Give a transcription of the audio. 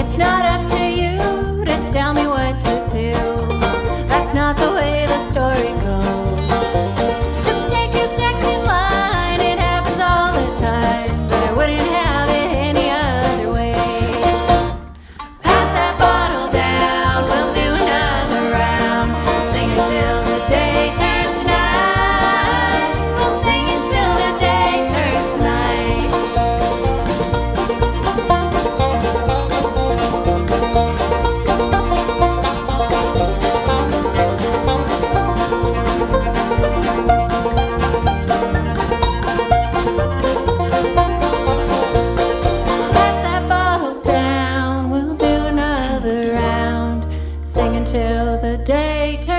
It's not up to the day.